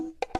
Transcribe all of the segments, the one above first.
you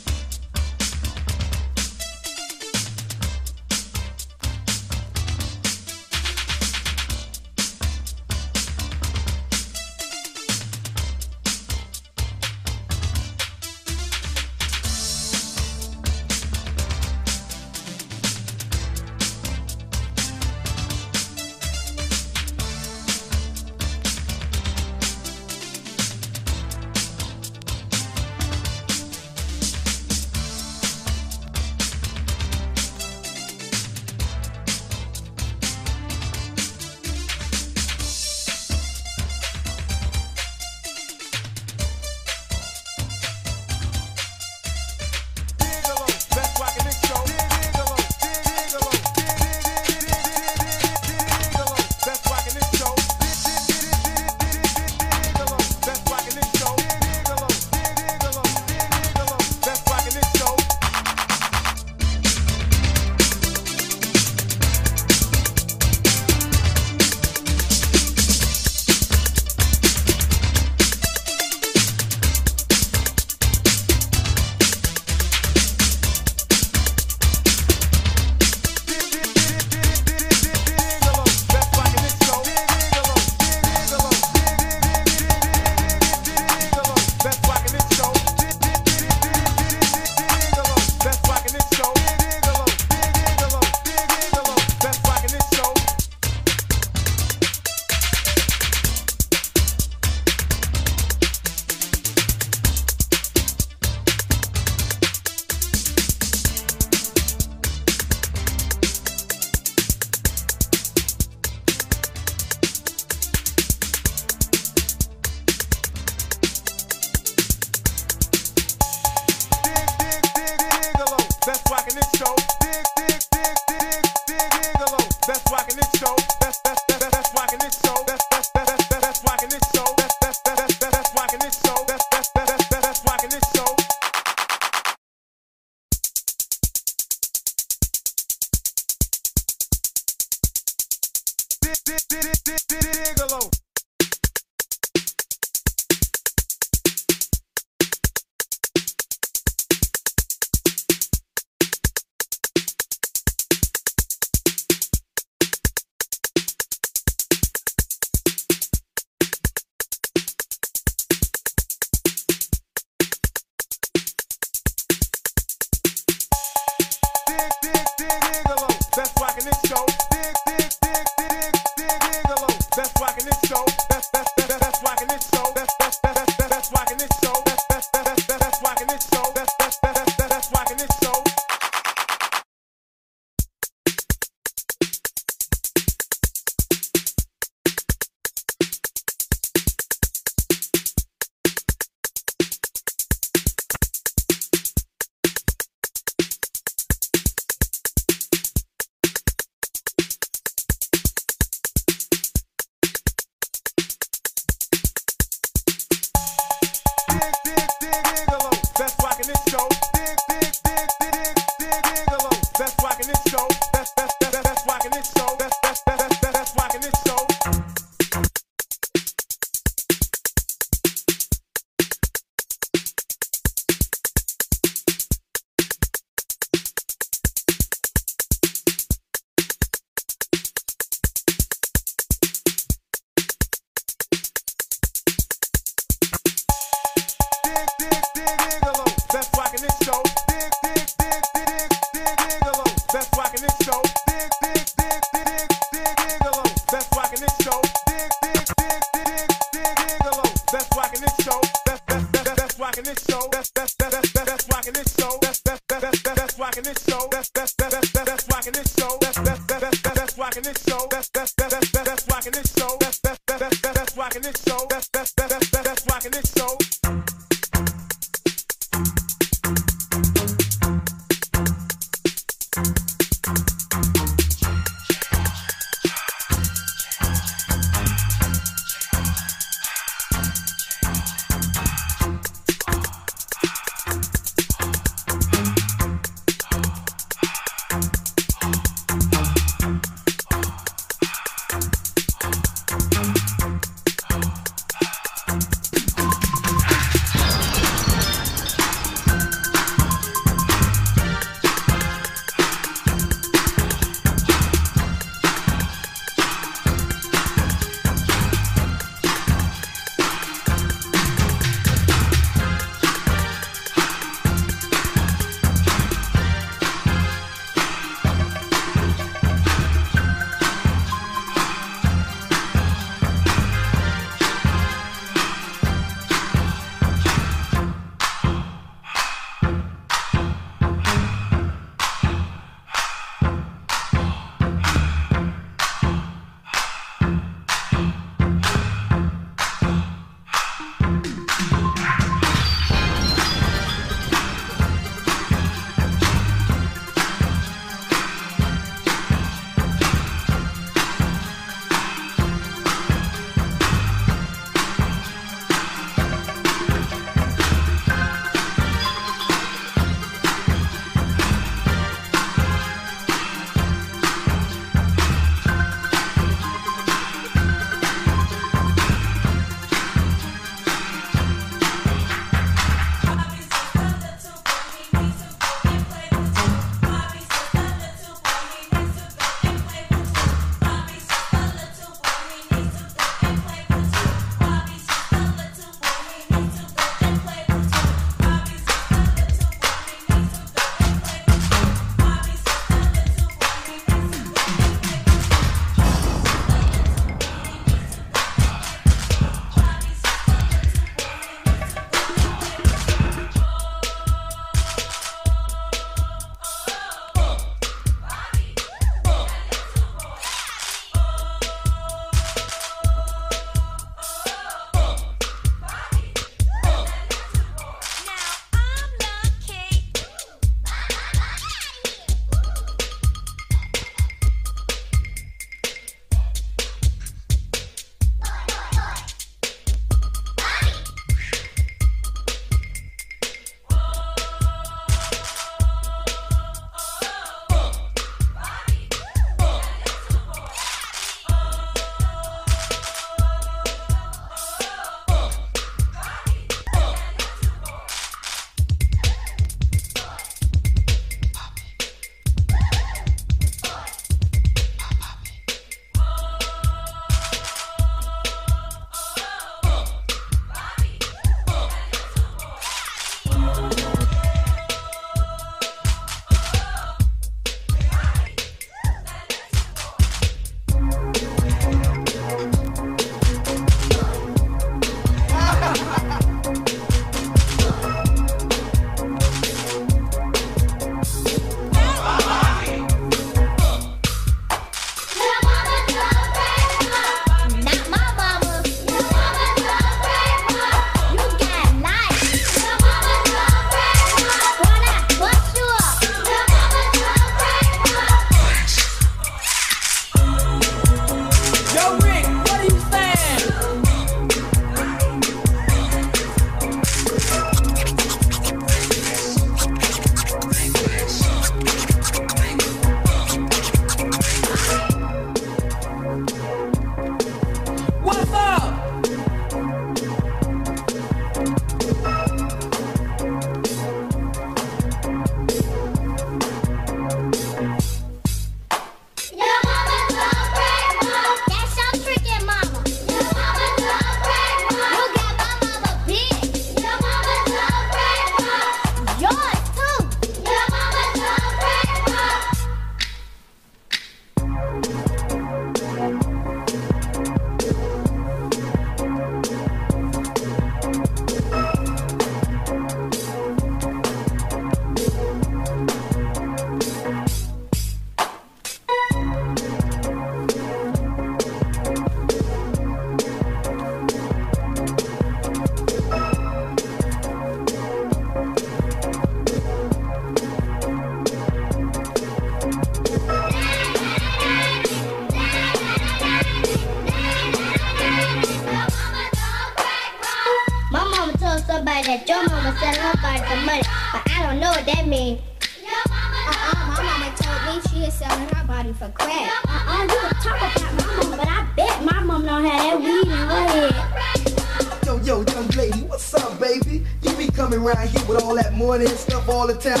all the time,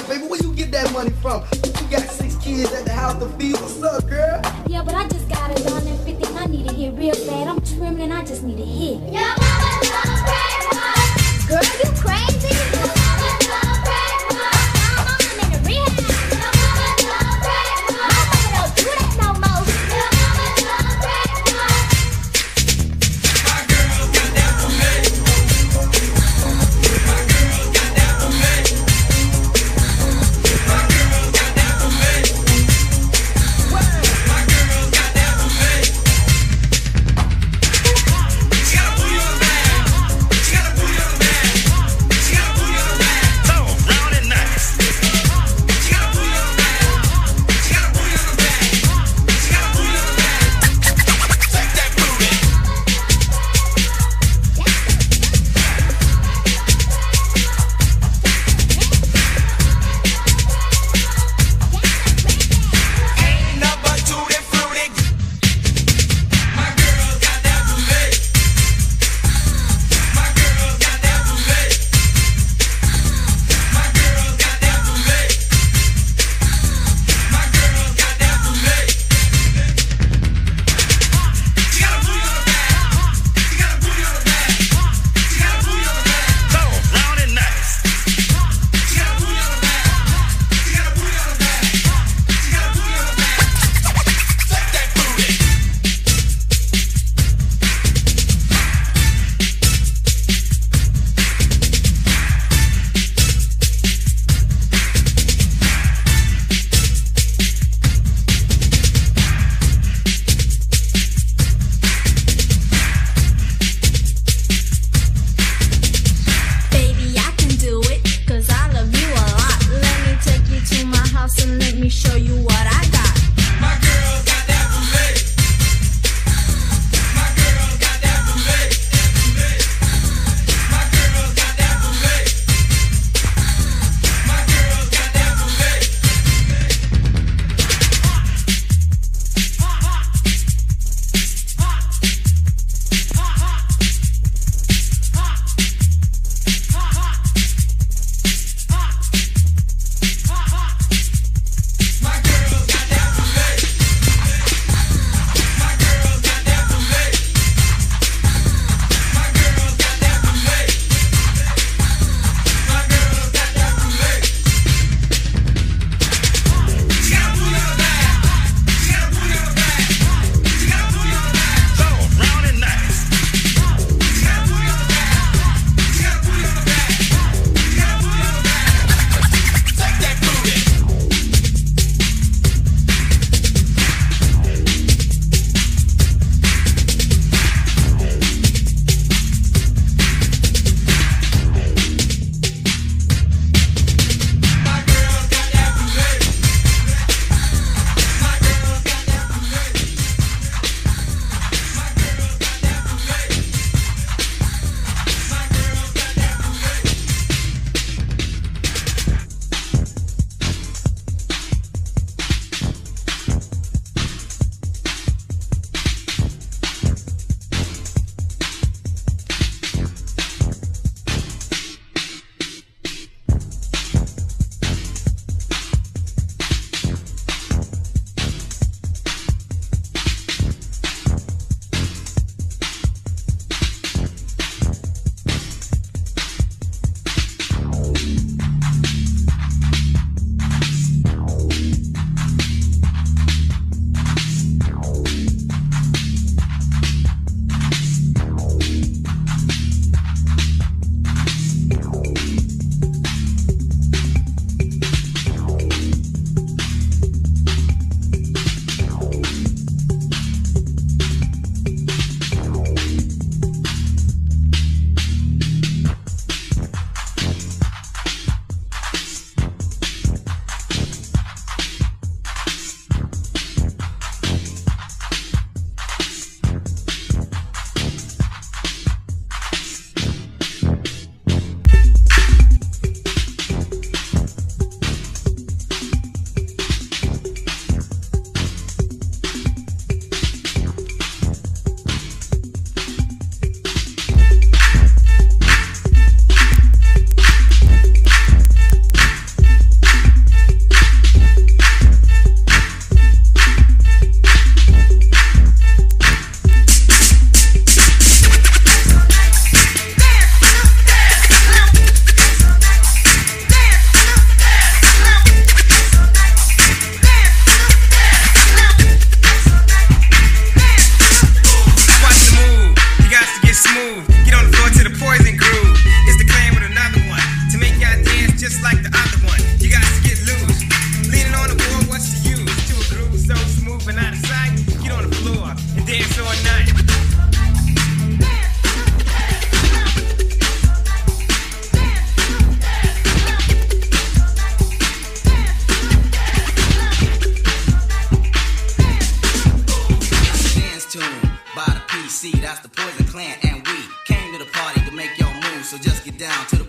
See, that's the poison clan, and we came to the party to make your move, so just get down to the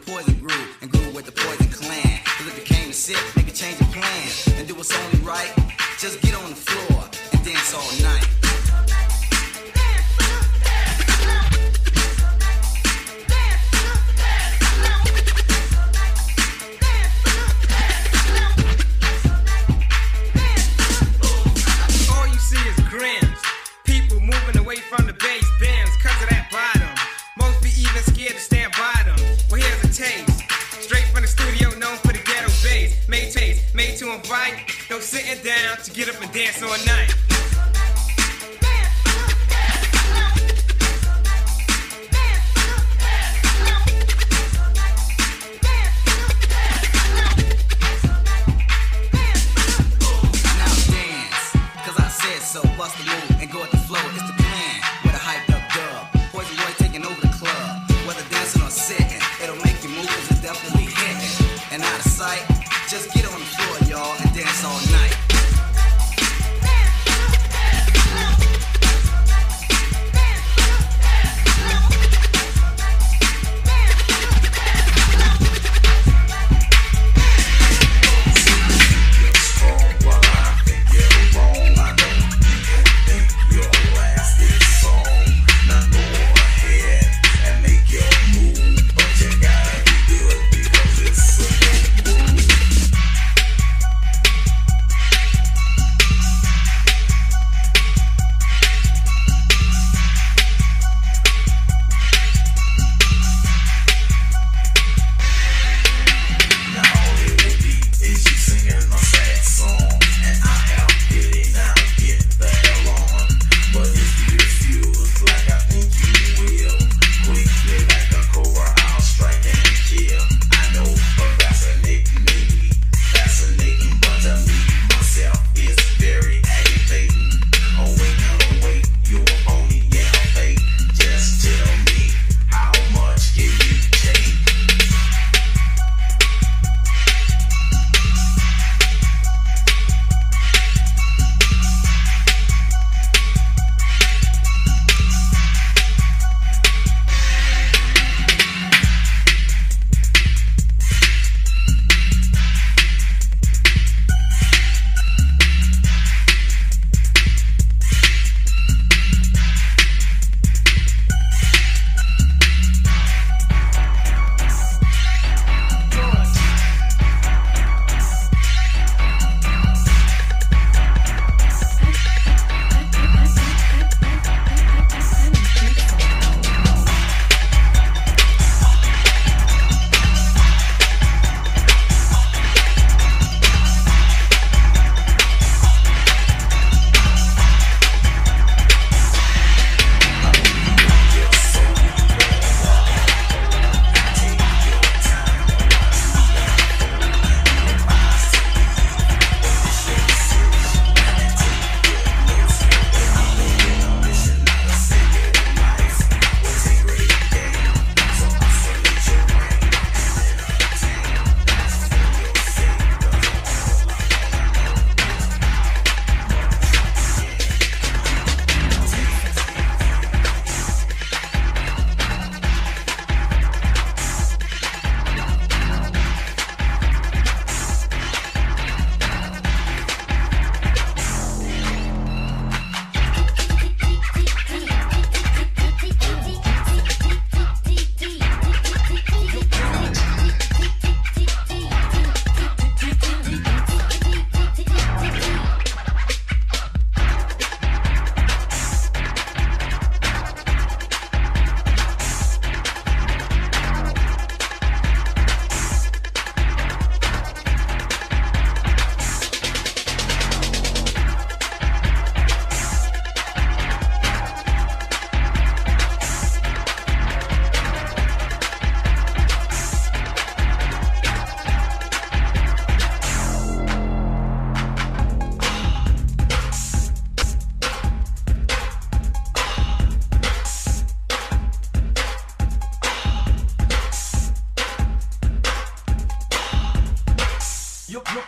dance all night.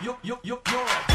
Yo, yo, yo, yo.